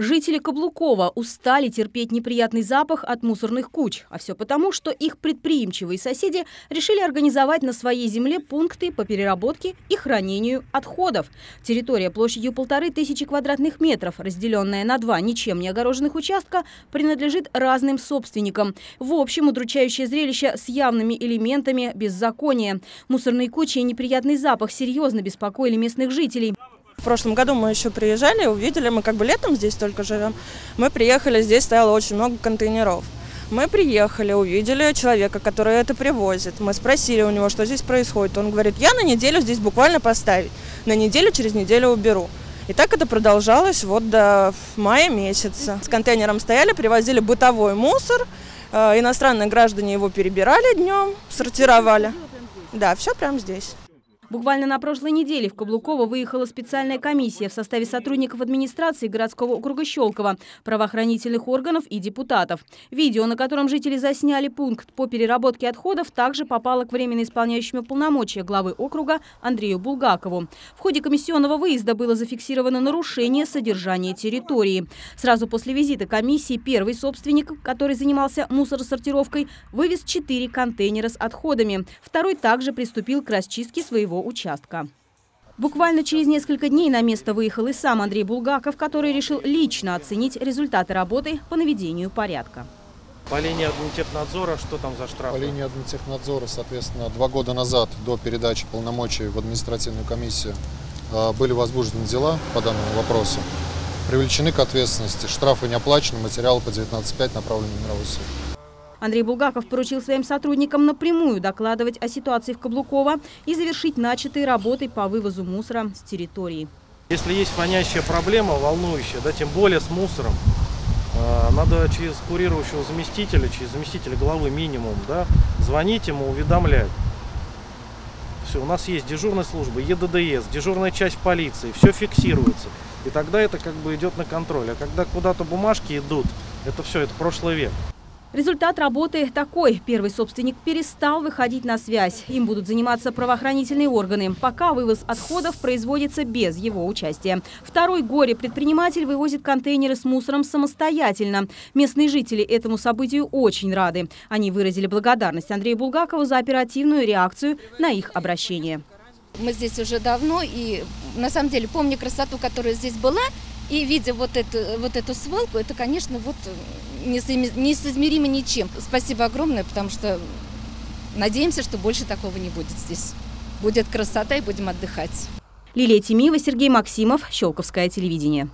Жители Каблукова устали терпеть неприятный запах от мусорных куч. А все потому, что их предприимчивые соседи решили организовать на своей земле пункты по переработке и хранению отходов. Территория площадью полторы тысячи квадратных метров, разделенная на два ничем не огороженных участка, принадлежит разным собственникам. В общем, удручающее зрелище с явными элементами беззакония. Мусорные кучи и неприятный запах серьезно беспокоили местных жителей. В прошлом году мы еще приезжали, увидели, мы как бы летом здесь только живем. Мы приехали, здесь стояло очень много контейнеров. Мы приехали, увидели человека, который это привозит. Мы спросили у него, что здесь происходит. Он говорит, я на неделю здесь буквально поставить. На неделю, через неделю уберу. И так это продолжалось вот до мая месяца. С контейнером стояли, привозили бытовой мусор. Э, иностранные граждане его перебирали днем, сортировали. Да, все прямо здесь. Буквально на прошлой неделе в Каблуково выехала специальная комиссия в составе сотрудников администрации городского округа Щелково, правоохранительных органов и депутатов. Видео, на котором жители засняли пункт по переработке отходов, также попало к временно исполняющему полномочия главы округа Андрею Булгакову. В ходе комиссионного выезда было зафиксировано нарушение содержания территории. Сразу после визита комиссии первый собственник, который занимался мусоросортировкой, вывез четыре контейнера с отходами. Второй также приступил к расчистке своего участка. Буквально через несколько дней на место выехал и сам Андрей Булгаков, который решил лично оценить результаты работы по наведению порядка. По линии админтехнадзора, что там за штрафы? По линии админтехнадзора, соответственно, два года назад до передачи полномочий в административную комиссию э, были возбуждены дела по данному вопросу. Привлечены к ответственности, штрафы не оплачены, материалы по 19.5 направлены в мировой суд. Андрей Булгаков поручил своим сотрудникам напрямую докладывать о ситуации в Каблуково и завершить начатые работы по вывозу мусора с территории. Если есть фонящая проблема, волнующая, да, тем более с мусором, э, надо через курирующего заместителя, через заместителя главы минимум, да, звонить ему, уведомлять. Все, у нас есть дежурная служба, ЕДДС, дежурная часть полиции, все фиксируется. И тогда это как бы идет на контроль. А когда куда-то бумажки идут, это все, это прошлый век. Результат работы такой. Первый собственник перестал выходить на связь. Им будут заниматься правоохранительные органы, пока вывоз отходов производится без его участия. Второй горе-предприниматель вывозит контейнеры с мусором самостоятельно. Местные жители этому событию очень рады. Они выразили благодарность Андрею Булгакову за оперативную реакцию на их обращение. Мы здесь уже давно и на самом деле помню красоту, которая здесь была, и видя вот эту, вот эту свалку, это, конечно, вот несоизмеримо ничем. Спасибо огромное, потому что надеемся, что больше такого не будет здесь. Будет красота и будем отдыхать. Лилия Тимиева, Сергей Максимов, Щелковское телевидение.